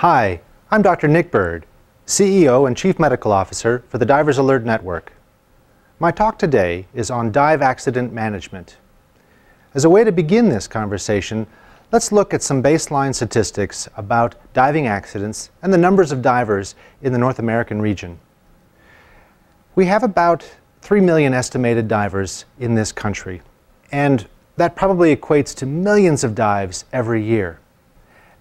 Hi, I'm Dr. Nick Bird, CEO and Chief Medical Officer for the Divers Alert Network. My talk today is on dive accident management. As a way to begin this conversation, let's look at some baseline statistics about diving accidents and the numbers of divers in the North American region. We have about 3 million estimated divers in this country, and that probably equates to millions of dives every year.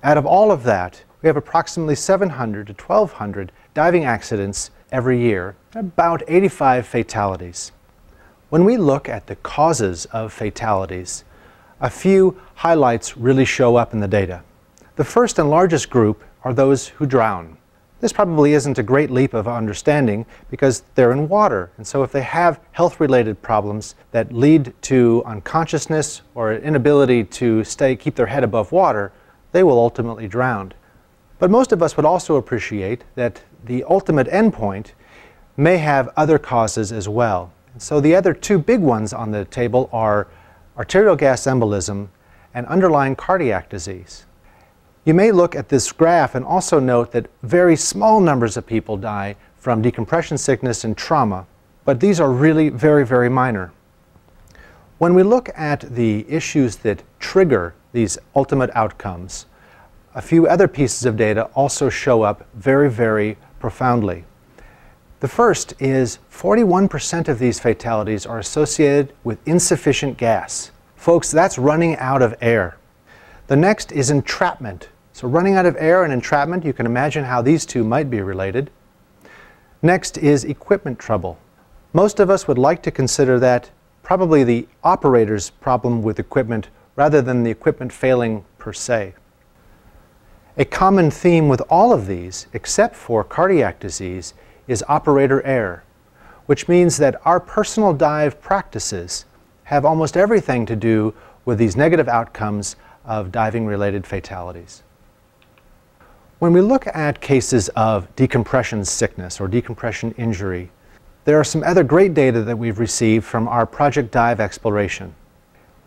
Out of all of that, we have approximately 700 to 1,200 diving accidents every year, about 85 fatalities. When we look at the causes of fatalities, a few highlights really show up in the data. The first and largest group are those who drown. This probably isn't a great leap of understanding because they're in water, and so if they have health-related problems that lead to unconsciousness or inability to stay, keep their head above water, they will ultimately drown. But most of us would also appreciate that the ultimate endpoint may have other causes as well. So the other two big ones on the table are arterial gas embolism and underlying cardiac disease. You may look at this graph and also note that very small numbers of people die from decompression sickness and trauma, but these are really very, very minor. When we look at the issues that trigger these ultimate outcomes, a few other pieces of data also show up very, very profoundly. The first is 41% of these fatalities are associated with insufficient gas. Folks, that's running out of air. The next is entrapment. So running out of air and entrapment, you can imagine how these two might be related. Next is equipment trouble. Most of us would like to consider that probably the operator's problem with equipment rather than the equipment failing per se. A common theme with all of these, except for cardiac disease, is operator error, which means that our personal dive practices have almost everything to do with these negative outcomes of diving-related fatalities. When we look at cases of decompression sickness or decompression injury, there are some other great data that we've received from our Project Dive exploration.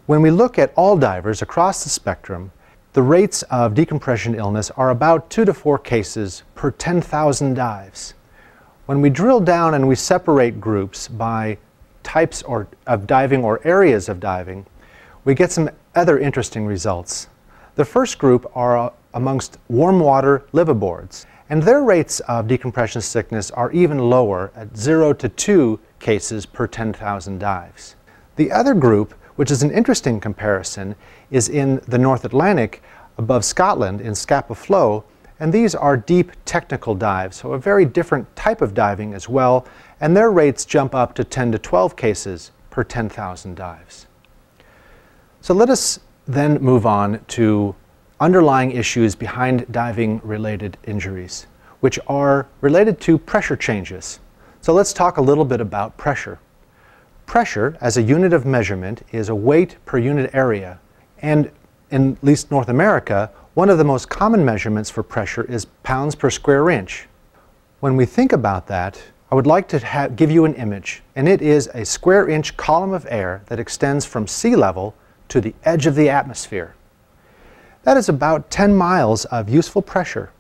When we look at all divers across the spectrum, the rates of decompression illness are about two to four cases per 10,000 dives. When we drill down and we separate groups by types or, of diving or areas of diving, we get some other interesting results. The first group are uh, amongst warm water liveaboards, and their rates of decompression sickness are even lower at 0 to 2 cases per 10,000 dives. The other group which is an interesting comparison, is in the North Atlantic above Scotland in Scapa Flow, and these are deep technical dives, so a very different type of diving as well, and their rates jump up to 10 to 12 cases per 10,000 dives. So let us then move on to underlying issues behind diving related injuries, which are related to pressure changes. So let's talk a little bit about pressure. Pressure, as a unit of measurement, is a weight per unit area. And in at least North America, one of the most common measurements for pressure is pounds per square inch. When we think about that, I would like to give you an image, and it is a square inch column of air that extends from sea level to the edge of the atmosphere. That is about 10 miles of useful pressure.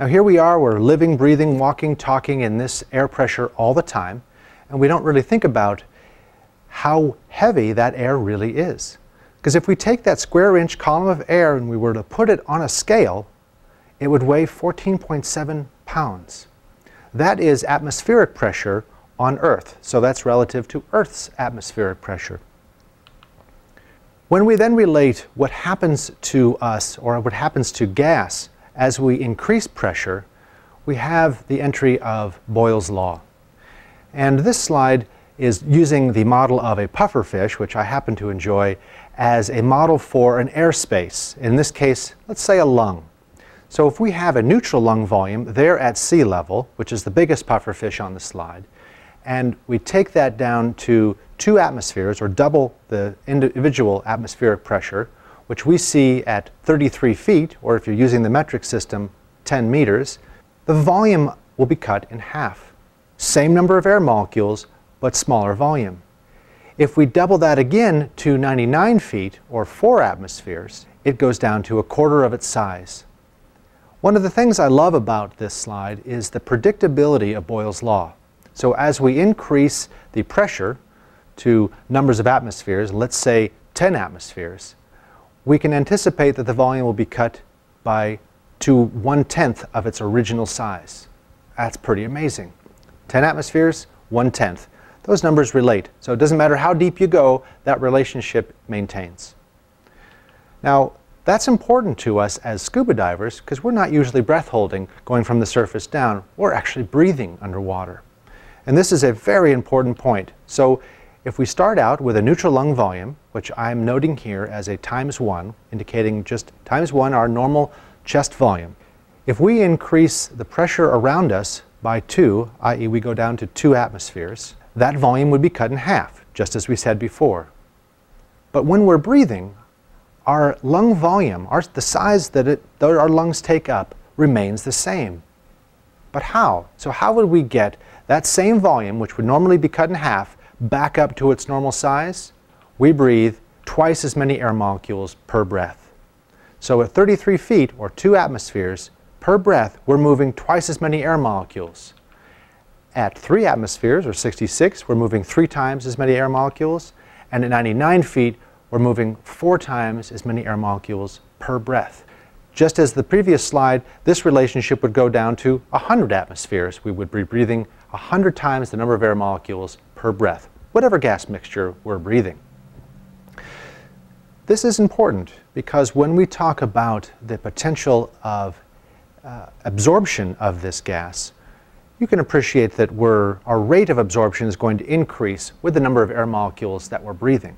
Now here we are, we're living, breathing, walking, talking in this air pressure all the time, and we don't really think about how heavy that air really is. Because if we take that square inch column of air and we were to put it on a scale, it would weigh 14.7 pounds. That is atmospheric pressure on Earth. So that's relative to Earth's atmospheric pressure. When we then relate what happens to us or what happens to gas as we increase pressure, we have the entry of Boyle's law. And this slide is using the model of a pufferfish, which I happen to enjoy, as a model for an airspace. In this case, let's say a lung. So if we have a neutral lung volume there at sea level, which is the biggest pufferfish on the slide, and we take that down to two atmospheres, or double the individual atmospheric pressure, which we see at 33 feet, or if you're using the metric system, 10 meters, the volume will be cut in half. Same number of air molecules, but smaller volume. If we double that again to 99 feet, or 4 atmospheres, it goes down to a quarter of its size. One of the things I love about this slide is the predictability of Boyle's law. So as we increase the pressure to numbers of atmospheres, let's say 10 atmospheres, we can anticipate that the volume will be cut by to one-tenth of its original size. That's pretty amazing. 10 atmospheres, one-tenth. Those numbers relate. So it doesn't matter how deep you go, that relationship maintains. Now, that's important to us as scuba divers because we're not usually breath holding going from the surface down. We're actually breathing underwater. And this is a very important point. So if we start out with a neutral lung volume, which I'm noting here as a times 1, indicating just times 1 our normal chest volume. If we increase the pressure around us by 2, i.e. we go down to 2 atmospheres, that volume would be cut in half, just as we said before. But when we're breathing, our lung volume, our, the size that, it, that our lungs take up, remains the same. But how? So how would we get that same volume, which would normally be cut in half, back up to its normal size? We breathe twice as many air molecules per breath. So at 33 feet, or 2 atmospheres, per breath, we're moving twice as many air molecules. At 3 atmospheres, or 66, we're moving 3 times as many air molecules. And at 99 feet, we're moving 4 times as many air molecules per breath. Just as the previous slide, this relationship would go down to 100 atmospheres. We would be breathing 100 times the number of air molecules per breath, whatever gas mixture we're breathing. This is important because when we talk about the potential of uh, absorption of this gas, you can appreciate that our rate of absorption is going to increase with the number of air molecules that we're breathing.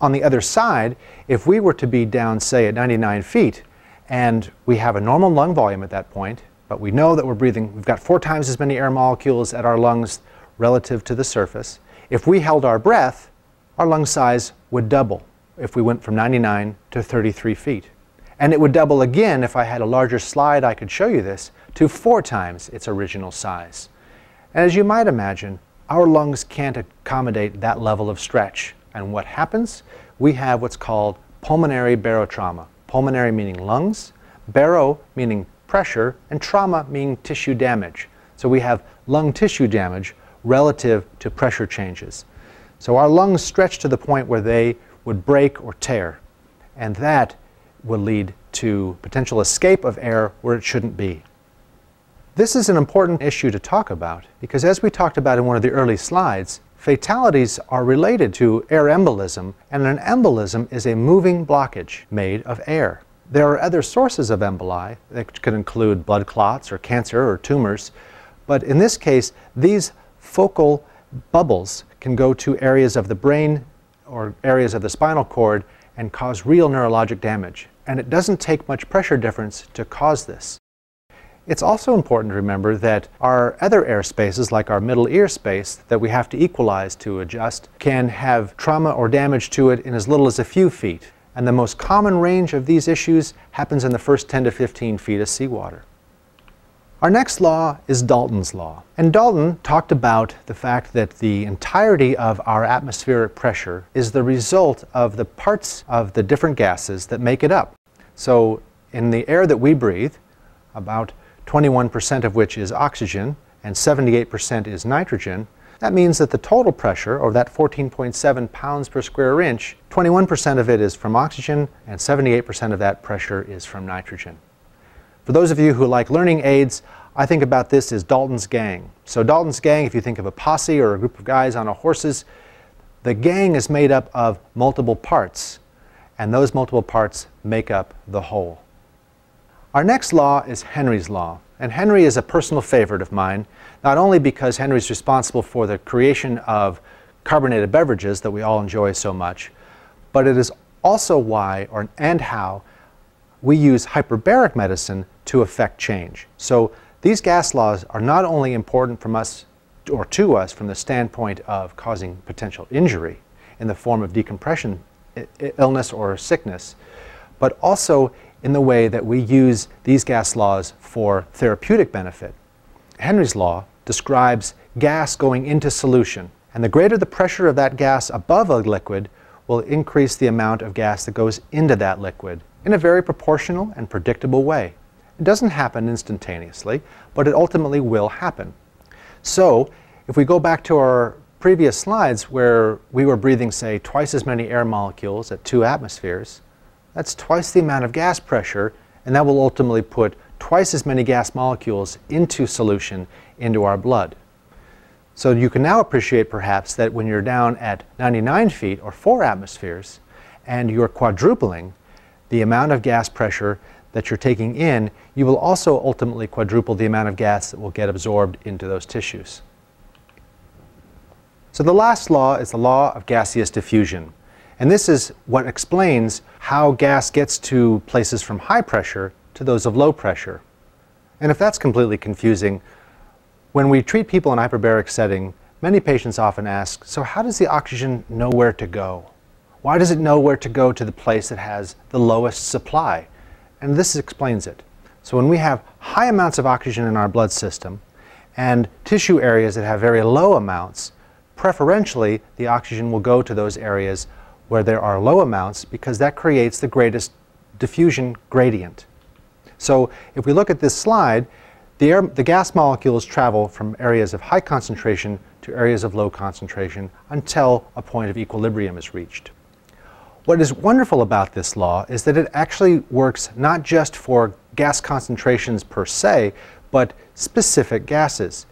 On the other side, if we were to be down, say, at 99 feet, and we have a normal lung volume at that point, but we know that we're breathing, we've got four times as many air molecules at our lungs relative to the surface. If we held our breath, our lung size would double if we went from 99 to 33 feet. And it would double again if I had a larger slide I could show you this to four times its original size. And as you might imagine, our lungs can't accommodate that level of stretch. And what happens? We have what's called pulmonary barotrauma. Pulmonary meaning lungs, baro meaning pressure, and trauma meaning tissue damage. So we have lung tissue damage relative to pressure changes. So our lungs stretch to the point where they would break or tear. And that will lead to potential escape of air where it shouldn't be. This is an important issue to talk about because as we talked about in one of the early slides, fatalities are related to air embolism and an embolism is a moving blockage made of air. There are other sources of emboli that could include blood clots or cancer or tumors, but in this case, these focal bubbles can go to areas of the brain or areas of the spinal cord and cause real neurologic damage. And it doesn't take much pressure difference to cause this. It's also important to remember that our other air spaces, like our middle ear space, that we have to equalize to adjust, can have trauma or damage to it in as little as a few feet. And the most common range of these issues happens in the first 10 to 15 feet of seawater. Our next law is Dalton's law. And Dalton talked about the fact that the entirety of our atmospheric pressure is the result of the parts of the different gases that make it up. So in the air that we breathe, about 21% of which is oxygen and 78% is nitrogen, that means that the total pressure, or that 14.7 pounds per square inch, 21% of it is from oxygen and 78% of that pressure is from nitrogen. For those of you who like learning aids, I think about this as Dalton's gang. So Dalton's gang, if you think of a posse or a group of guys on a horses, the gang is made up of multiple parts, and those multiple parts make up the whole. Our next law is Henry's Law. And Henry is a personal favorite of mine, not only because Henry is responsible for the creation of carbonated beverages that we all enjoy so much, but it is also why or, and how we use hyperbaric medicine to affect change. So these gas laws are not only important from us or to us from the standpoint of causing potential injury in the form of decompression illness or sickness, but also in the way that we use these gas laws for therapeutic benefit. Henry's law describes gas going into solution, and the greater the pressure of that gas above a liquid will increase the amount of gas that goes into that liquid in a very proportional and predictable way. It doesn't happen instantaneously, but it ultimately will happen. So if we go back to our previous slides where we were breathing, say, twice as many air molecules at two atmospheres, that's twice the amount of gas pressure, and that will ultimately put twice as many gas molecules into solution into our blood. So you can now appreciate perhaps that when you're down at 99 feet or four atmospheres and you're quadrupling the amount of gas pressure that you're taking in, you will also ultimately quadruple the amount of gas that will get absorbed into those tissues. So the last law is the law of gaseous diffusion. And this is what explains how gas gets to places from high pressure to those of low pressure. And if that's completely confusing, when we treat people in hyperbaric setting, many patients often ask, so how does the oxygen know where to go? Why does it know where to go to the place that has the lowest supply? And this explains it. So when we have high amounts of oxygen in our blood system and tissue areas that have very low amounts, preferentially, the oxygen will go to those areas where there are low amounts because that creates the greatest diffusion gradient. So if we look at this slide, the, air, the gas molecules travel from areas of high concentration to areas of low concentration until a point of equilibrium is reached. What is wonderful about this law is that it actually works not just for gas concentrations per se, but specific gases.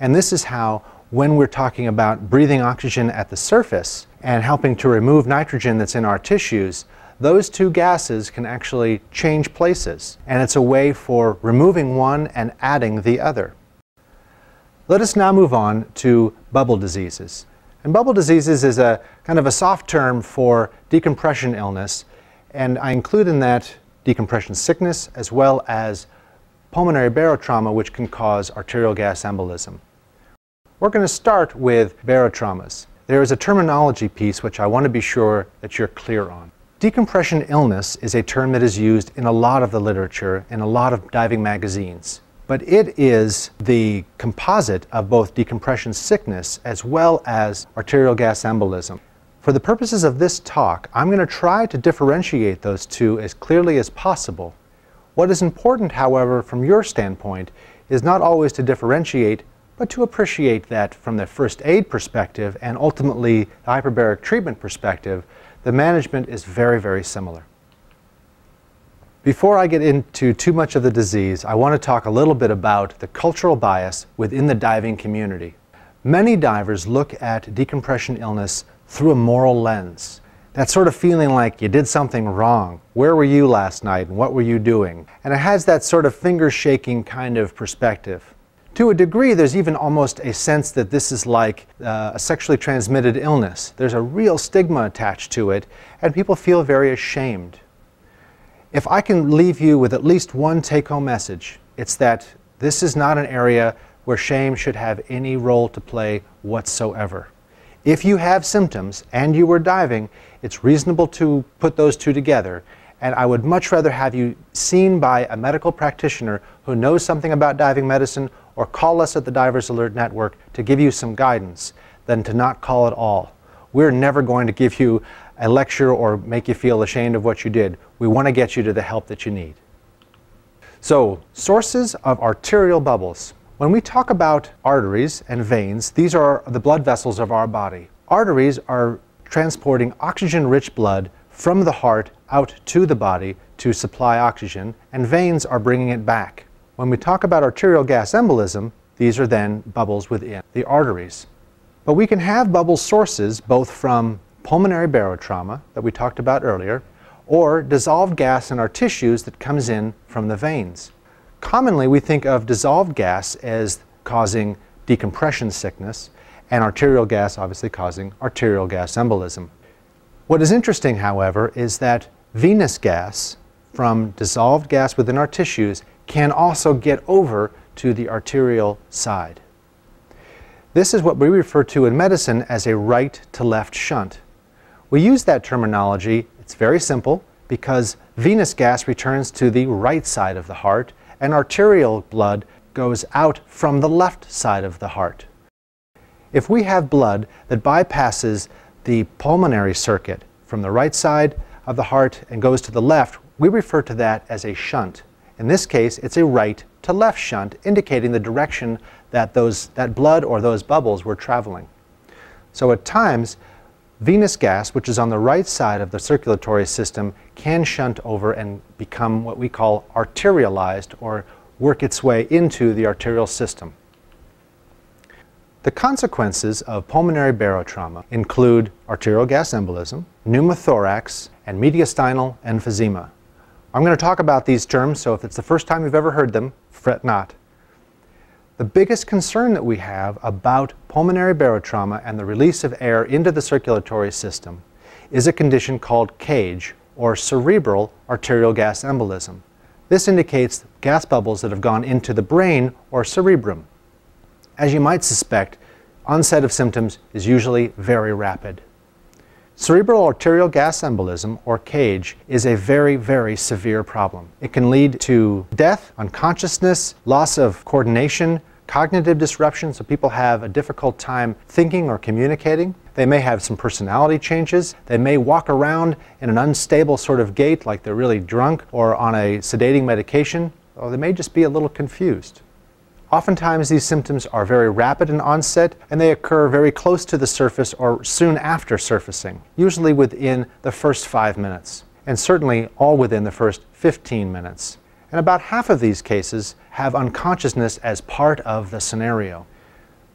And this is how when we're talking about breathing oxygen at the surface and helping to remove nitrogen that's in our tissues, those two gases can actually change places. And it's a way for removing one and adding the other. Let us now move on to bubble diseases. And bubble diseases is a kind of a soft term for decompression illness. And I include in that decompression sickness as well as pulmonary barotrauma, which can cause arterial gas embolism. We're going to start with barotraumas. There is a terminology piece which I want to be sure that you're clear on. Decompression illness is a term that is used in a lot of the literature in a lot of diving magazines. But it is the composite of both decompression sickness as well as arterial gas embolism. For the purposes of this talk, I'm going to try to differentiate those two as clearly as possible. What is important, however, from your standpoint, is not always to differentiate but to appreciate that from the first aid perspective and ultimately the hyperbaric treatment perspective, the management is very, very similar. Before I get into too much of the disease, I want to talk a little bit about the cultural bias within the diving community. Many divers look at decompression illness through a moral lens. That sort of feeling like you did something wrong. Where were you last night and what were you doing? And it has that sort of finger shaking kind of perspective. To a degree, there's even almost a sense that this is like uh, a sexually transmitted illness. There's a real stigma attached to it, and people feel very ashamed. If I can leave you with at least one take home message, it's that this is not an area where shame should have any role to play whatsoever. If you have symptoms and you were diving, it's reasonable to put those two together. And I would much rather have you seen by a medical practitioner who knows something about diving medicine or call us at the Divers Alert Network to give you some guidance than to not call at all. We're never going to give you a lecture or make you feel ashamed of what you did. We want to get you to the help that you need. So, sources of arterial bubbles. When we talk about arteries and veins, these are the blood vessels of our body. Arteries are transporting oxygen-rich blood from the heart out to the body to supply oxygen, and veins are bringing it back. When we talk about arterial gas embolism, these are then bubbles within the arteries. But we can have bubble sources both from pulmonary barotrauma that we talked about earlier, or dissolved gas in our tissues that comes in from the veins. Commonly, we think of dissolved gas as causing decompression sickness, and arterial gas obviously causing arterial gas embolism. What is interesting, however, is that venous gas from dissolved gas within our tissues can also get over to the arterial side. This is what we refer to in medicine as a right to left shunt. We use that terminology, it's very simple, because venous gas returns to the right side of the heart and arterial blood goes out from the left side of the heart. If we have blood that bypasses the pulmonary circuit from the right side of the heart and goes to the left, we refer to that as a shunt. In this case, it's a right to left shunt, indicating the direction that, those, that blood or those bubbles were traveling. So at times, venous gas, which is on the right side of the circulatory system, can shunt over and become what we call arterialized or work its way into the arterial system. The consequences of pulmonary barotrauma include arterial gas embolism, pneumothorax, and mediastinal emphysema. I'm going to talk about these terms, so if it's the first time you've ever heard them, fret not. The biggest concern that we have about pulmonary barotrauma and the release of air into the circulatory system is a condition called CAGE, or cerebral arterial gas embolism. This indicates gas bubbles that have gone into the brain or cerebrum. As you might suspect, onset of symptoms is usually very rapid. Cerebral arterial gas embolism, or CAGE, is a very, very severe problem. It can lead to death, unconsciousness, loss of coordination, cognitive disruption, so people have a difficult time thinking or communicating. They may have some personality changes. They may walk around in an unstable sort of gait, like they're really drunk or on a sedating medication, or they may just be a little confused. Oftentimes these symptoms are very rapid in onset and they occur very close to the surface or soon after surfacing, usually within the first five minutes, and certainly all within the first 15 minutes. And about half of these cases have unconsciousness as part of the scenario.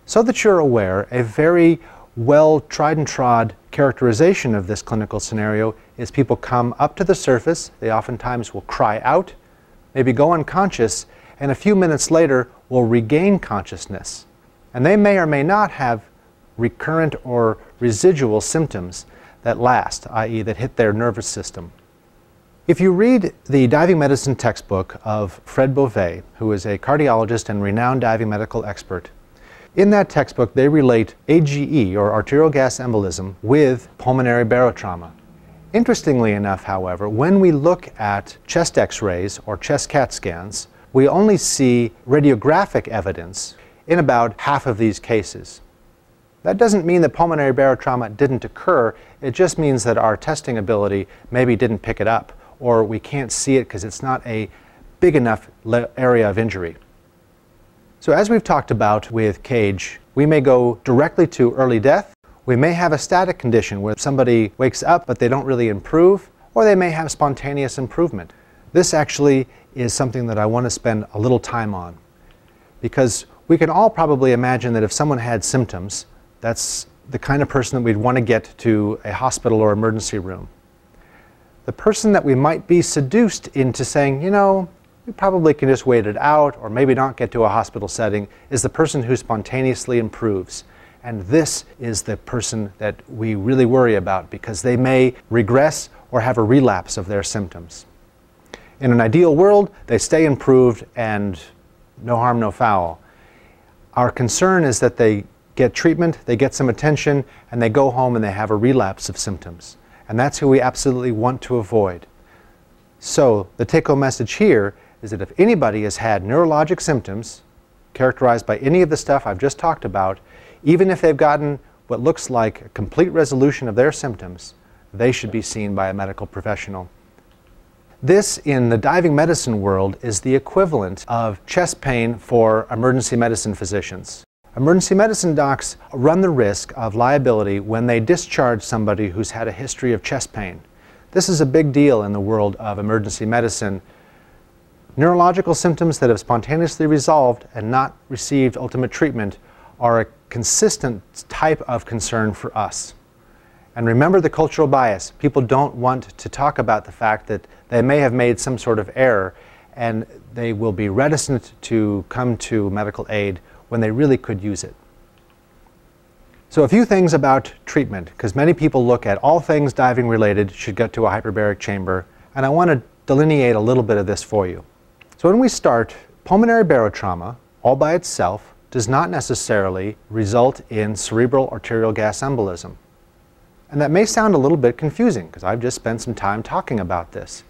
So that you're aware, a very well tried and trod characterization of this clinical scenario is people come up to the surface, they oftentimes will cry out, maybe go unconscious, and a few minutes later will regain consciousness. And they may or may not have recurrent or residual symptoms that last, i.e., that hit their nervous system. If you read the diving medicine textbook of Fred Bove, who is a cardiologist and renowned diving medical expert, in that textbook they relate AGE, or arterial gas embolism, with pulmonary barotrauma. Interestingly enough, however, when we look at chest x-rays or chest CAT scans, we only see radiographic evidence in about half of these cases. That doesn't mean that pulmonary barotrauma didn't occur, it just means that our testing ability maybe didn't pick it up, or we can't see it because it's not a big enough area of injury. So as we've talked about with CAGE, we may go directly to early death, we may have a static condition where somebody wakes up but they don't really improve, or they may have spontaneous improvement. This actually is something that I want to spend a little time on because we can all probably imagine that if someone had symptoms, that's the kind of person that we'd want to get to a hospital or emergency room. The person that we might be seduced into saying, you know, we probably can just wait it out or maybe not get to a hospital setting is the person who spontaneously improves. And this is the person that we really worry about because they may regress or have a relapse of their symptoms. In an ideal world, they stay improved and no harm, no foul. Our concern is that they get treatment, they get some attention, and they go home and they have a relapse of symptoms. And that's who we absolutely want to avoid. So the take-home message here is that if anybody has had neurologic symptoms characterized by any of the stuff I've just talked about, even if they've gotten what looks like a complete resolution of their symptoms, they should be seen by a medical professional. This, in the diving medicine world, is the equivalent of chest pain for emergency medicine physicians. Emergency medicine docs run the risk of liability when they discharge somebody who's had a history of chest pain. This is a big deal in the world of emergency medicine. Neurological symptoms that have spontaneously resolved and not received ultimate treatment are a consistent type of concern for us. And remember the cultural bias. People don't want to talk about the fact that they may have made some sort of error and they will be reticent to come to medical aid when they really could use it. So a few things about treatment, because many people look at all things diving related should get to a hyperbaric chamber, and I want to delineate a little bit of this for you. So when we start, pulmonary barotrauma, all by itself, does not necessarily result in cerebral arterial gas embolism. And that may sound a little bit confusing because I've just spent some time talking about this.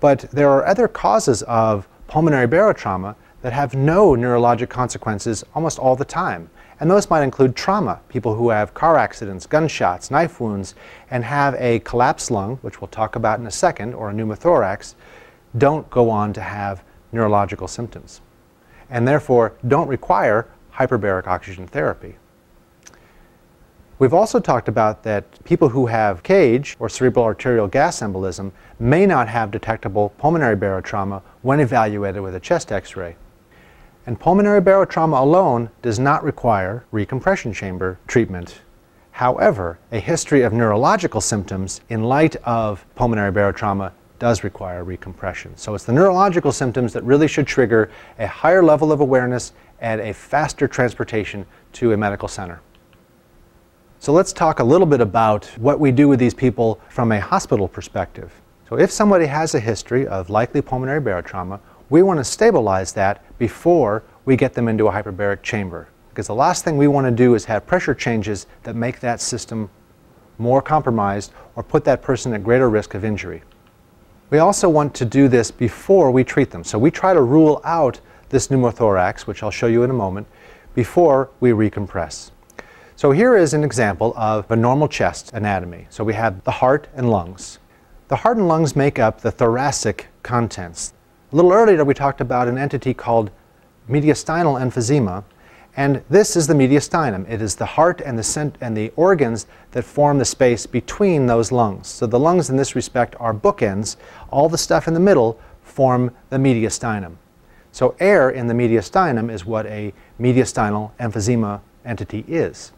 But there are other causes of pulmonary barotrauma that have no neurologic consequences almost all the time. And those might include trauma, people who have car accidents, gunshots, knife wounds, and have a collapsed lung, which we'll talk about in a second, or a pneumothorax, don't go on to have neurological symptoms and therefore don't require hyperbaric oxygen therapy. We've also talked about that people who have CAGE or cerebral arterial gas embolism may not have detectable pulmonary barotrauma when evaluated with a chest x-ray. And pulmonary barotrauma alone does not require recompression chamber treatment. However, a history of neurological symptoms in light of pulmonary barotrauma does require recompression. So it's the neurological symptoms that really should trigger a higher level of awareness and a faster transportation to a medical center. So let's talk a little bit about what we do with these people from a hospital perspective. So if somebody has a history of likely pulmonary barotrauma, we want to stabilize that before we get them into a hyperbaric chamber. Because the last thing we want to do is have pressure changes that make that system more compromised or put that person at greater risk of injury. We also want to do this before we treat them. So we try to rule out this pneumothorax, which I'll show you in a moment, before we recompress. So here is an example of a normal chest anatomy. So we have the heart and lungs. The heart and lungs make up the thoracic contents. A little earlier we talked about an entity called mediastinal emphysema, and this is the mediastinum. It is the heart and the, and the organs that form the space between those lungs. So the lungs in this respect are bookends. All the stuff in the middle form the mediastinum. So air in the mediastinum is what a mediastinal emphysema entity is.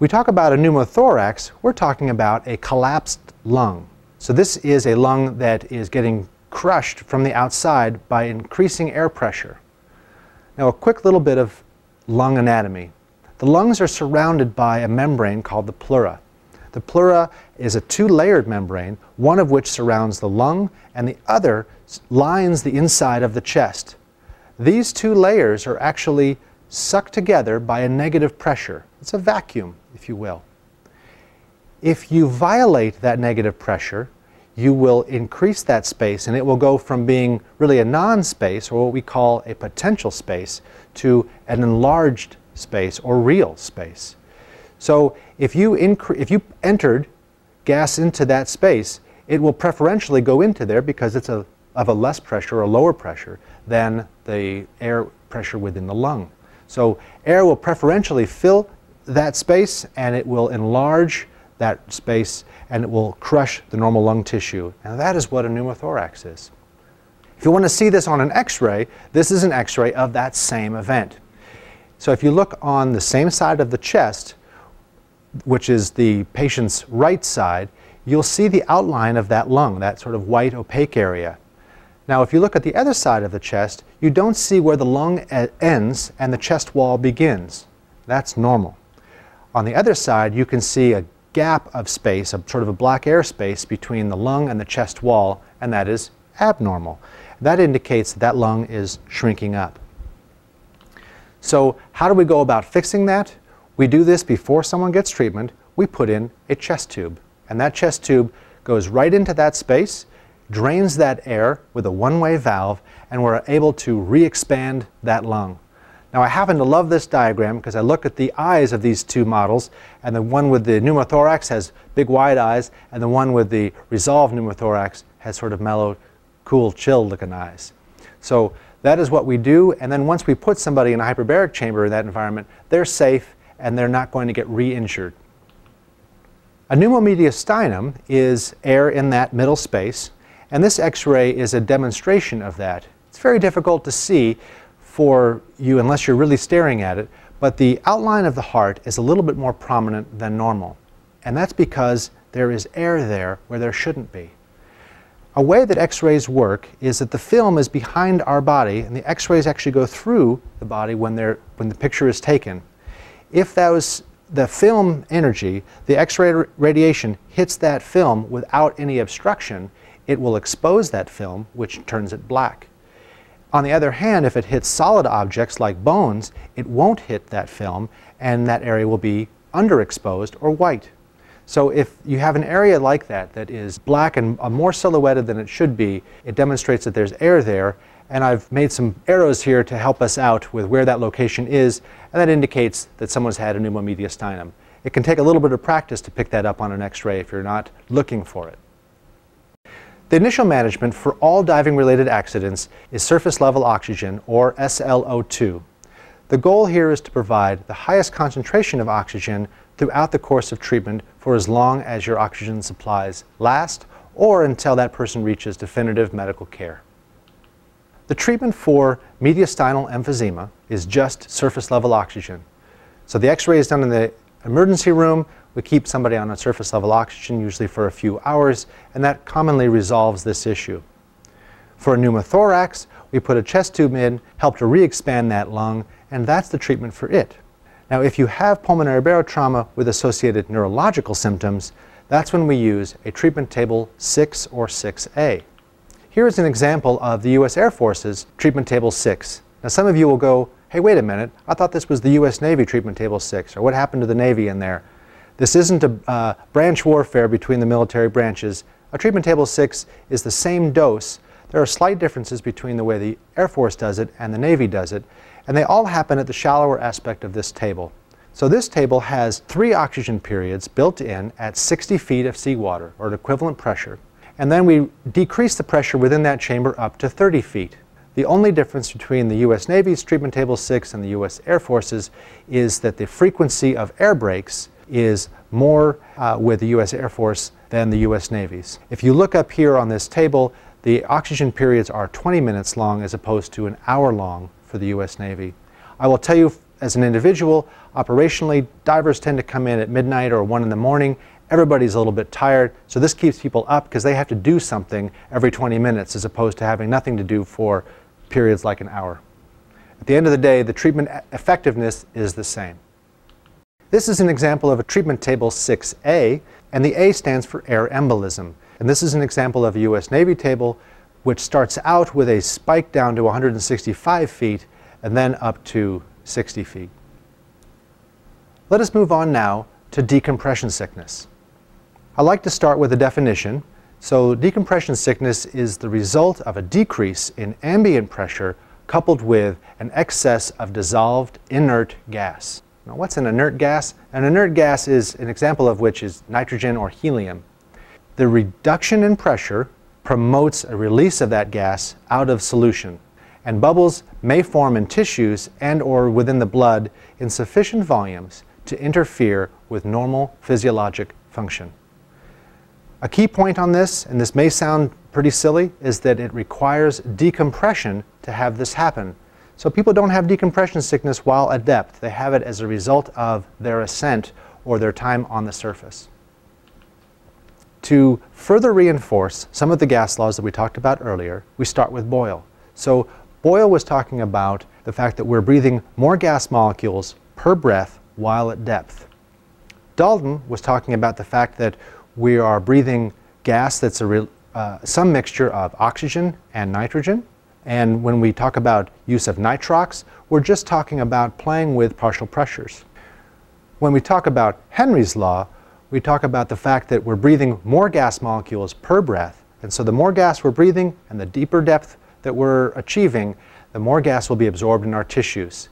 We talk about a pneumothorax, we're talking about a collapsed lung. So this is a lung that is getting crushed from the outside by increasing air pressure. Now a quick little bit of lung anatomy. The lungs are surrounded by a membrane called the pleura. The pleura is a two-layered membrane, one of which surrounds the lung and the other lines the inside of the chest. These two layers are actually sucked together by a negative pressure. It's a vacuum, if you will. If you violate that negative pressure, you will increase that space and it will go from being really a non-space or what we call a potential space to an enlarged space or real space. So if you, if you entered gas into that space, it will preferentially go into there because it's a, of a less pressure or lower pressure than the air pressure within the lung. So air will preferentially fill that space and it will enlarge that space and it will crush the normal lung tissue. And that is what a pneumothorax is. If you want to see this on an x-ray, this is an x-ray of that same event. So if you look on the same side of the chest, which is the patient's right side, you'll see the outline of that lung, that sort of white opaque area. Now if you look at the other side of the chest, you don't see where the lung ends and the chest wall begins. That's normal. On the other side, you can see a gap of space, a sort of a black air space between the lung and the chest wall, and that is abnormal. That indicates that, that lung is shrinking up. So how do we go about fixing that? We do this before someone gets treatment. We put in a chest tube. And that chest tube goes right into that space, drains that air with a one-way valve, and we're able to re-expand that lung. Now I happen to love this diagram because I look at the eyes of these two models and the one with the pneumothorax has big wide eyes and the one with the resolved pneumothorax has sort of mellow, cool, chill looking eyes. So that is what we do and then once we put somebody in a hyperbaric chamber in that environment, they're safe and they're not going to get re-injured. A pneumomediastinum is air in that middle space and this x-ray is a demonstration of that. It's very difficult to see for you unless you're really staring at it, but the outline of the heart is a little bit more prominent than normal. And that's because there is air there where there shouldn't be. A way that x-rays work is that the film is behind our body and the x-rays actually go through the body when, they're, when the picture is taken. If that was the film energy, the x-ray radiation hits that film without any obstruction, it will expose that film, which turns it black. On the other hand, if it hits solid objects like bones, it won't hit that film and that area will be underexposed or white. So if you have an area like that that is black and more silhouetted than it should be, it demonstrates that there's air there and I've made some arrows here to help us out with where that location is and that indicates that someone's had a pneumomediastinum. It can take a little bit of practice to pick that up on an x-ray if you're not looking for it. The initial management for all diving-related accidents is surface level oxygen, or SLO2. The goal here is to provide the highest concentration of oxygen throughout the course of treatment for as long as your oxygen supplies last or until that person reaches definitive medical care. The treatment for mediastinal emphysema is just surface level oxygen. So the x-ray is done in the emergency room. We keep somebody on a surface level oxygen usually for a few hours and that commonly resolves this issue. For a pneumothorax, we put a chest tube in, help to re-expand that lung, and that's the treatment for it. Now, if you have pulmonary barotrauma with associated neurological symptoms, that's when we use a treatment table 6 or 6A. Here is an example of the U.S. Air Force's treatment table 6. Now, some of you will go, hey, wait a minute, I thought this was the U.S. Navy treatment table 6, or what happened to the Navy in there? This isn't a uh, branch warfare between the military branches. A treatment table 6 is the same dose. There are slight differences between the way the Air Force does it and the Navy does it, and they all happen at the shallower aspect of this table. So this table has three oxygen periods built in at 60 feet of seawater, or an equivalent pressure, and then we decrease the pressure within that chamber up to 30 feet. The only difference between the U.S. Navy's treatment table 6 and the U.S. Air Force's is that the frequency of air breaks is more uh, with the U.S. Air Force than the U.S. Navy's. If you look up here on this table, the oxygen periods are 20 minutes long as opposed to an hour long for the U.S. Navy. I will tell you as an individual, operationally, divers tend to come in at midnight or 1 in the morning. Everybody's a little bit tired, so this keeps people up because they have to do something every 20 minutes as opposed to having nothing to do for periods like an hour. At the end of the day, the treatment effectiveness is the same. This is an example of a treatment table 6A, and the A stands for air embolism. And this is an example of a U.S. Navy table which starts out with a spike down to 165 feet and then up to 60 feet. Let us move on now to decompression sickness. I like to start with a definition. So decompression sickness is the result of a decrease in ambient pressure coupled with an excess of dissolved inert gas. Now what's an inert gas? An inert gas is an example of which is nitrogen or helium. The reduction in pressure promotes a release of that gas out of solution. And bubbles may form in tissues and or within the blood in sufficient volumes to interfere with normal physiologic function. A key point on this, and this may sound pretty silly, is that it requires decompression to have this happen. So people don't have decompression sickness while at depth. They have it as a result of their ascent or their time on the surface. To further reinforce some of the gas laws that we talked about earlier, we start with Boyle. So Boyle was talking about the fact that we're breathing more gas molecules per breath while at depth. Dalton was talking about the fact that we are breathing gas that's a uh, some mixture of oxygen and nitrogen. And when we talk about use of nitrox, we're just talking about playing with partial pressures. When we talk about Henry's law, we talk about the fact that we're breathing more gas molecules per breath. And so the more gas we're breathing and the deeper depth that we're achieving, the more gas will be absorbed in our tissues.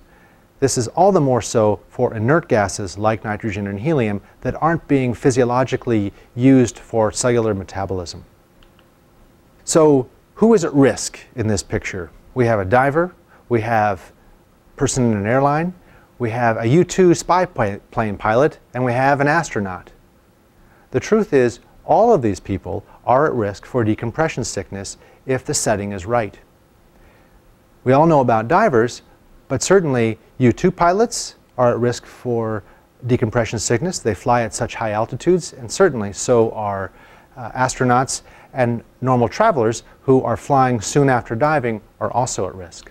This is all the more so for inert gases like nitrogen and helium that aren't being physiologically used for cellular metabolism. So who is at risk in this picture? We have a diver, we have a person in an airline, we have a U-2 spy plane pilot, and we have an astronaut. The truth is, all of these people are at risk for decompression sickness if the setting is right. We all know about divers, but certainly U-2 pilots are at risk for decompression sickness. They fly at such high altitudes, and certainly so are uh, astronauts and normal travelers who are flying soon after diving are also at risk.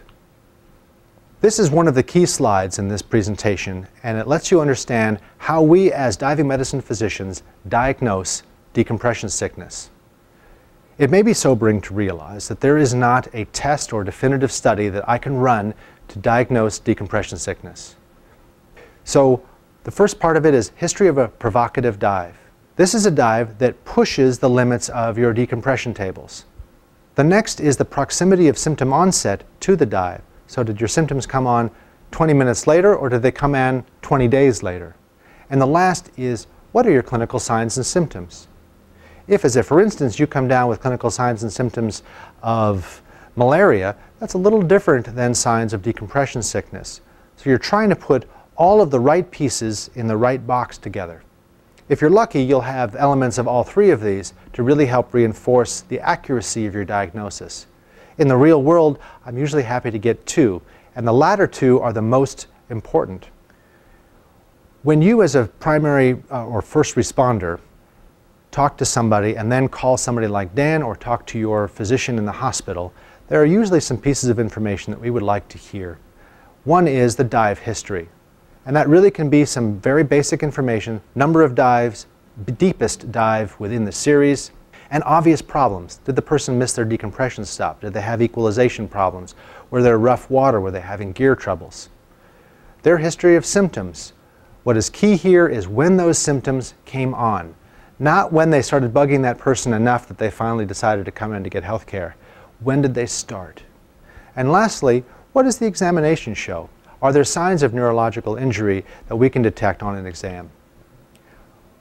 This is one of the key slides in this presentation, and it lets you understand how we as diving medicine physicians diagnose decompression sickness. It may be sobering to realize that there is not a test or definitive study that I can run to diagnose decompression sickness. So the first part of it is history of a provocative dive. This is a dive that pushes the limits of your decompression tables. The next is the proximity of symptom onset to the dive. So did your symptoms come on 20 minutes later or did they come in 20 days later? And the last is what are your clinical signs and symptoms? If, as if, for instance, you come down with clinical signs and symptoms of malaria, that's a little different than signs of decompression sickness. So you're trying to put all of the right pieces in the right box together. If you're lucky, you'll have elements of all three of these to really help reinforce the accuracy of your diagnosis. In the real world, I'm usually happy to get two, and the latter two are the most important. When you as a primary uh, or first responder talk to somebody and then call somebody like DAN or talk to your physician in the hospital, there are usually some pieces of information that we would like to hear. One is the dive history. And that really can be some very basic information, number of dives, deepest dive within the series, and obvious problems. Did the person miss their decompression stop? Did they have equalization problems? Were there rough water? Were they having gear troubles? Their history of symptoms. What is key here is when those symptoms came on, not when they started bugging that person enough that they finally decided to come in to get health care. When did they start? And lastly, what does the examination show? Are there signs of neurological injury that we can detect on an exam?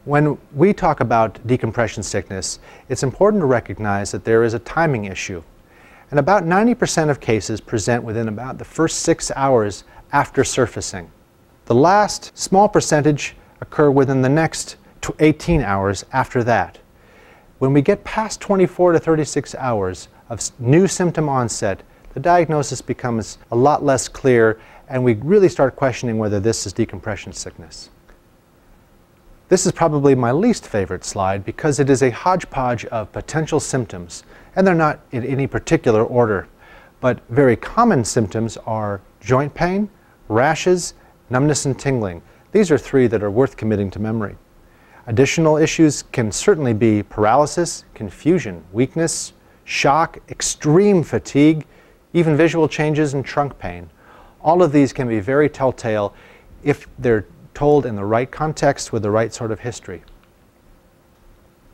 When we talk about decompression sickness, it's important to recognize that there is a timing issue. And about 90% of cases present within about the first six hours after surfacing. The last small percentage occur within the next 18 hours after that. When we get past 24 to 36 hours of new symptom onset, the diagnosis becomes a lot less clear and we really start questioning whether this is decompression sickness. This is probably my least favorite slide because it is a hodgepodge of potential symptoms, and they're not in any particular order. But very common symptoms are joint pain, rashes, numbness, and tingling. These are three that are worth committing to memory. Additional issues can certainly be paralysis, confusion, weakness, shock, extreme fatigue, even visual changes and trunk pain. All of these can be very telltale if they're told in the right context with the right sort of history.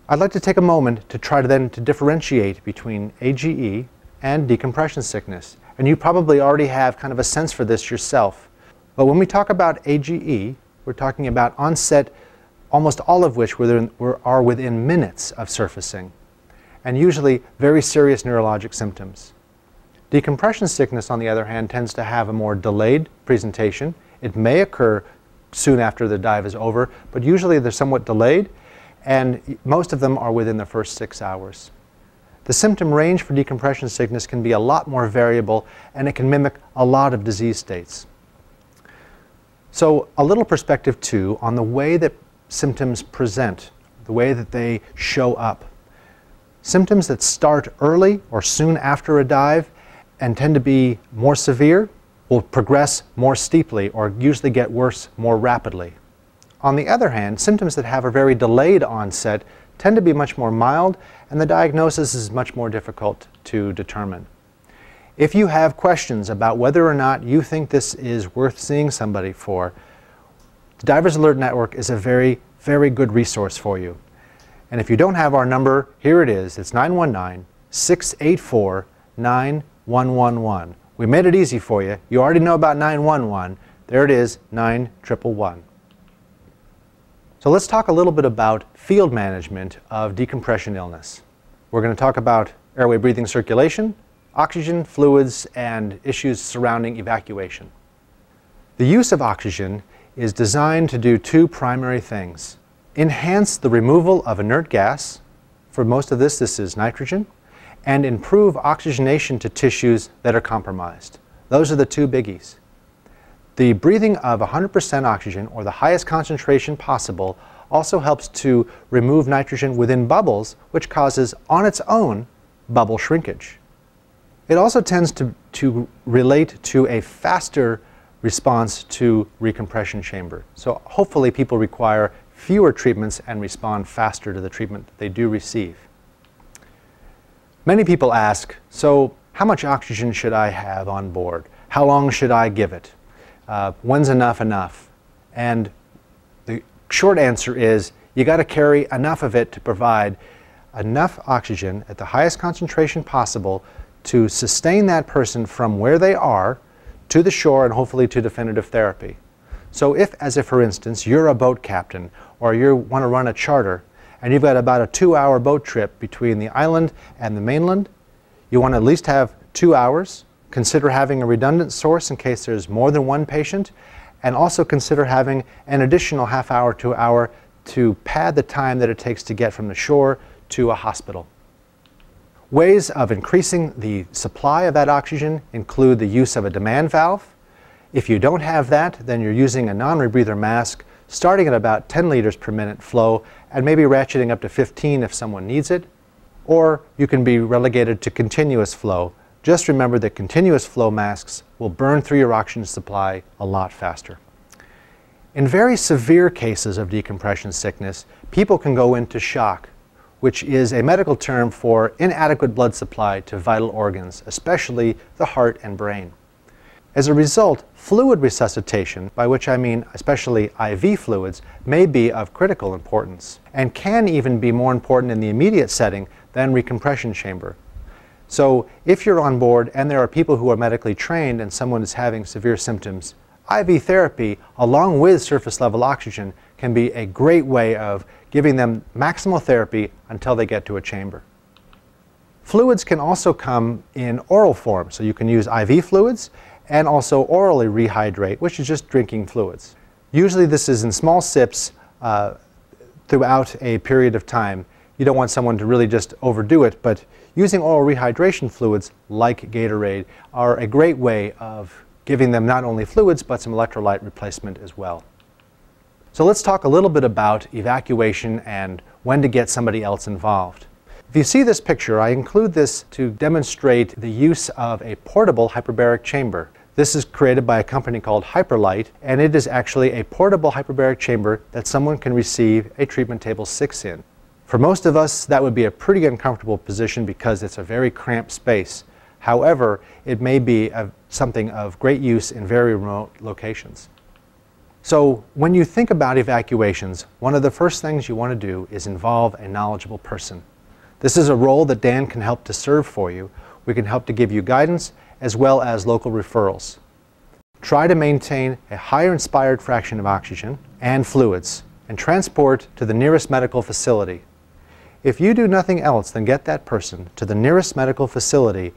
I'd like to take a moment to try to then to differentiate between AGE and decompression sickness. And you probably already have kind of a sense for this yourself. But when we talk about AGE, we're talking about onset, almost all of which are within minutes of surfacing, and usually very serious neurologic symptoms. Decompression sickness, on the other hand, tends to have a more delayed presentation. It may occur soon after the dive is over, but usually they're somewhat delayed, and most of them are within the first six hours. The symptom range for decompression sickness can be a lot more variable, and it can mimic a lot of disease states. So a little perspective, too, on the way that symptoms present, the way that they show up. Symptoms that start early or soon after a dive and tend to be more severe will progress more steeply or usually get worse more rapidly. On the other hand, symptoms that have a very delayed onset tend to be much more mild and the diagnosis is much more difficult to determine. If you have questions about whether or not you think this is worth seeing somebody for, the Divers Alert Network is a very, very good resource for you. And if you don't have our number, here it is. It's 919 684 111. We made it easy for you. You already know about 911. There it is, 9111. So let's talk a little bit about field management of decompression illness. We're going to talk about airway breathing circulation, oxygen, fluids, and issues surrounding evacuation. The use of oxygen is designed to do two primary things. Enhance the removal of inert gas. For most of this, this is nitrogen and improve oxygenation to tissues that are compromised. Those are the two biggies. The breathing of 100% oxygen, or the highest concentration possible, also helps to remove nitrogen within bubbles, which causes, on its own, bubble shrinkage. It also tends to, to relate to a faster response to recompression chamber. So hopefully people require fewer treatments and respond faster to the treatment they do receive. Many people ask, so how much oxygen should I have on board? How long should I give it? Uh, when's enough enough? And the short answer is you got to carry enough of it to provide enough oxygen at the highest concentration possible to sustain that person from where they are to the shore and hopefully to definitive therapy. So if, as if for instance, you're a boat captain or you want to run a charter and you've got about a two-hour boat trip between the island and the mainland, you want to at least have two hours. Consider having a redundant source in case there's more than one patient, and also consider having an additional half hour to hour to pad the time that it takes to get from the shore to a hospital. Ways of increasing the supply of that oxygen include the use of a demand valve. If you don't have that, then you're using a non-rebreather mask starting at about 10 liters per minute flow and maybe ratcheting up to 15 if someone needs it. Or you can be relegated to continuous flow. Just remember that continuous flow masks will burn through your oxygen supply a lot faster. In very severe cases of decompression sickness, people can go into shock which is a medical term for inadequate blood supply to vital organs, especially the heart and brain. As a result, fluid resuscitation, by which I mean especially IV fluids, may be of critical importance and can even be more important in the immediate setting than recompression chamber. So if you're on board and there are people who are medically trained and someone is having severe symptoms, IV therapy, along with surface level oxygen, can be a great way of giving them maximal therapy until they get to a chamber. Fluids can also come in oral form, so you can use IV fluids and also orally rehydrate, which is just drinking fluids. Usually this is in small sips uh, throughout a period of time. You don't want someone to really just overdo it, but using oral rehydration fluids like Gatorade are a great way of giving them not only fluids but some electrolyte replacement as well. So let's talk a little bit about evacuation and when to get somebody else involved. If you see this picture, I include this to demonstrate the use of a portable hyperbaric chamber. This is created by a company called Hyperlite, and it is actually a portable hyperbaric chamber that someone can receive a treatment table 6 in. For most of us, that would be a pretty uncomfortable position because it's a very cramped space. However, it may be a, something of great use in very remote locations. So when you think about evacuations, one of the first things you want to do is involve a knowledgeable person. This is a role that DAN can help to serve for you. We can help to give you guidance as well as local referrals. Try to maintain a higher inspired fraction of oxygen and fluids and transport to the nearest medical facility. If you do nothing else than get that person to the nearest medical facility,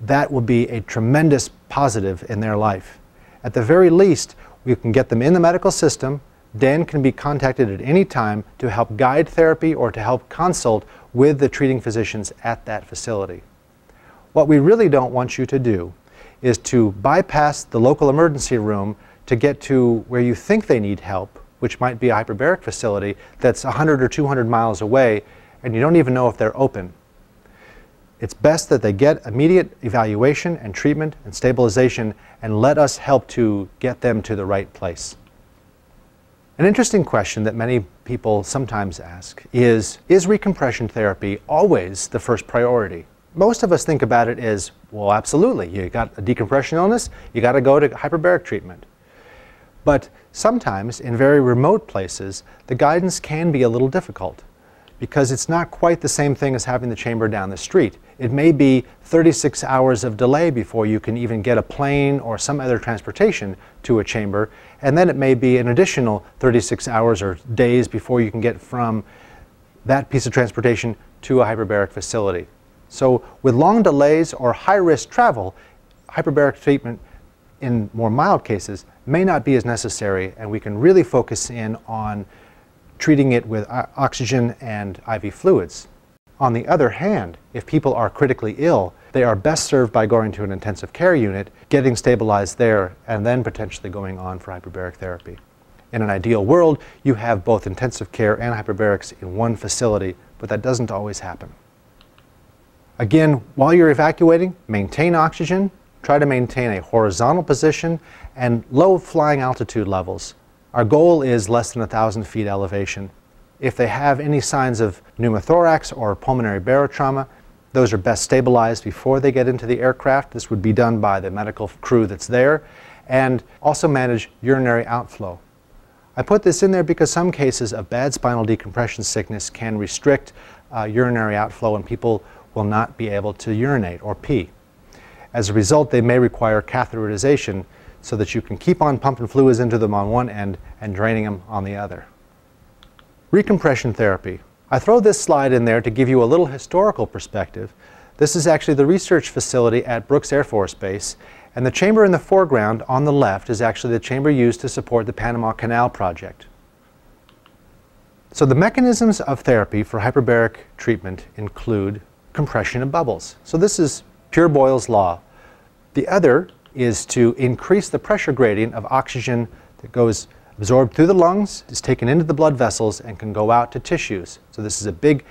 that will be a tremendous positive in their life. At the very least, we can get them in the medical system. DAN can be contacted at any time to help guide therapy or to help consult with the treating physicians at that facility. What we really don't want you to do is to bypass the local emergency room to get to where you think they need help, which might be a hyperbaric facility that's 100 or 200 miles away, and you don't even know if they're open. It's best that they get immediate evaluation and treatment and stabilization and let us help to get them to the right place. An interesting question that many people sometimes ask is, is recompression therapy always the first priority? Most of us think about it as, well, absolutely. You got a decompression illness, you got to go to hyperbaric treatment. But sometimes in very remote places, the guidance can be a little difficult because it's not quite the same thing as having the chamber down the street. It may be 36 hours of delay before you can even get a plane or some other transportation to a chamber, and then it may be an additional 36 hours or days before you can get from that piece of transportation to a hyperbaric facility. So with long delays or high-risk travel, hyperbaric treatment in more mild cases may not be as necessary, and we can really focus in on treating it with oxygen and IV fluids. On the other hand, if people are critically ill, they are best served by going to an intensive care unit, getting stabilized there, and then potentially going on for hyperbaric therapy. In an ideal world, you have both intensive care and hyperbarics in one facility, but that doesn't always happen. Again, while you're evacuating, maintain oxygen, try to maintain a horizontal position and low flying altitude levels. Our goal is less than 1,000 feet elevation. If they have any signs of pneumothorax or pulmonary barotrauma, those are best stabilized before they get into the aircraft. This would be done by the medical crew that's there. And also manage urinary outflow. I put this in there because some cases of bad spinal decompression sickness can restrict uh, urinary outflow and people will not be able to urinate or pee. As a result, they may require catheterization so that you can keep on pumping fluids into them on one end and draining them on the other. Recompression therapy. I throw this slide in there to give you a little historical perspective. This is actually the research facility at Brooks Air Force Base, and the chamber in the foreground on the left is actually the chamber used to support the Panama Canal project. So the mechanisms of therapy for hyperbaric treatment include compression of bubbles. So this is pure Boyle's law. The other is to increase the pressure gradient of oxygen that goes absorbed through the lungs, is taken into the blood vessels, and can go out to tissues. So this is a big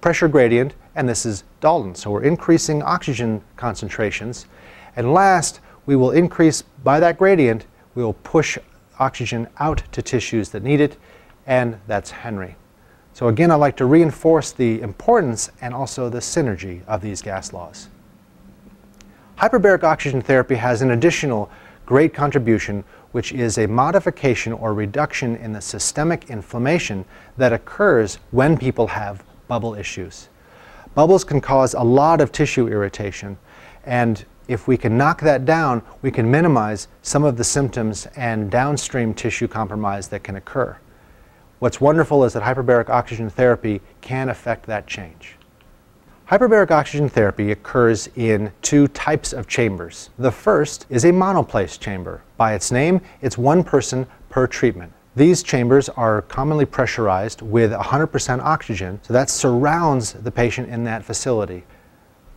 pressure gradient, and this is Dalton. So we're increasing oxygen concentrations. And last, we will increase, by that gradient, we will push oxygen out to tissues that need it, and that's Henry. So again, I'd like to reinforce the importance and also the synergy of these gas laws. Hyperbaric oxygen therapy has an additional great contribution, which is a modification or reduction in the systemic inflammation that occurs when people have bubble issues. Bubbles can cause a lot of tissue irritation, and if we can knock that down, we can minimize some of the symptoms and downstream tissue compromise that can occur. What's wonderful is that hyperbaric oxygen therapy can affect that change. Hyperbaric oxygen therapy occurs in two types of chambers. The first is a monoplace chamber. By its name, it's one person per treatment. These chambers are commonly pressurized with 100% oxygen, so that surrounds the patient in that facility.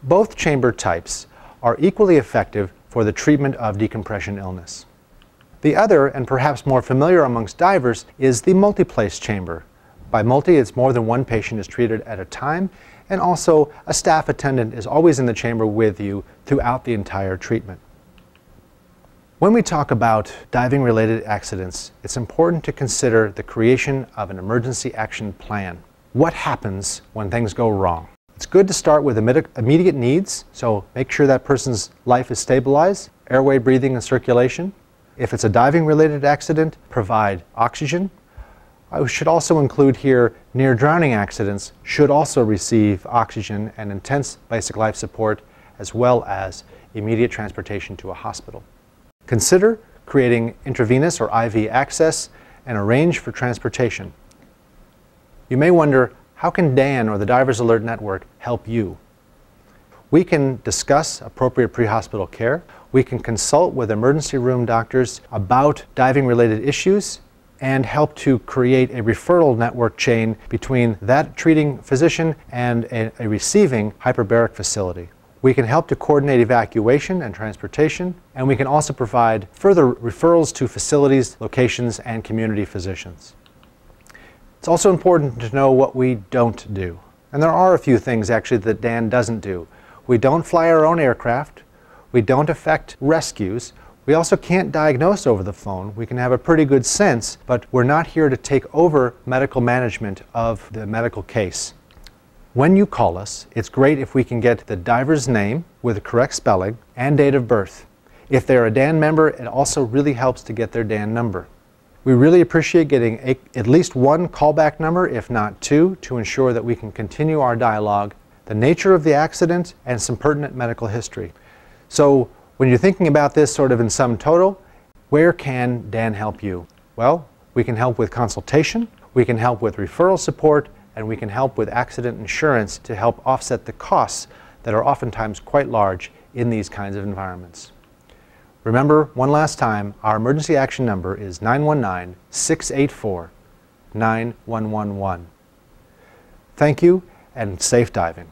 Both chamber types are equally effective for the treatment of decompression illness. The other, and perhaps more familiar amongst divers, is the multiplace chamber. By multi, it's more than one patient is treated at a time, and also a staff attendant is always in the chamber with you throughout the entire treatment. When we talk about diving related accidents, it's important to consider the creation of an emergency action plan. What happens when things go wrong? It's good to start with immediate needs, so make sure that person's life is stabilized, airway, breathing, and circulation. If it's a diving related accident, provide oxygen, I should also include here near drowning accidents should also receive oxygen and intense basic life support as well as immediate transportation to a hospital. Consider creating intravenous or IV access and arrange for transportation. You may wonder, how can DAN or the Divers Alert Network help you? We can discuss appropriate pre-hospital care. We can consult with emergency room doctors about diving related issues and help to create a referral network chain between that treating physician and a, a, receiving hyperbaric facility. We can help to coordinate evacuation and transportation, and we can also provide further referrals to facilities, locations, and community physicians. It's also important to know what we don't do. And there are a few things actually that DAN doesn't do. We don't fly our own aircraft. We don't affect rescues. We also can't diagnose over the phone. We can have a pretty good sense, but we're not here to take over medical management of the medical case. When you call us, it's great if we can get the diver's name with the correct spelling and date of birth. If they're a DAN member, it also really helps to get their DAN number. We really appreciate getting a, at least one callback number, if not two, to ensure that we can continue our dialogue, the nature of the accident, and some pertinent medical history. So when you're thinking about this sort of in sum total, where can DAN help you? Well, we can help with consultation, we can help with referral support, and we can help with accident insurance to help offset the costs that are oftentimes quite large in these kinds of environments. Remember, one last time, our emergency action number is 919 684 9111. Thank you and safe diving.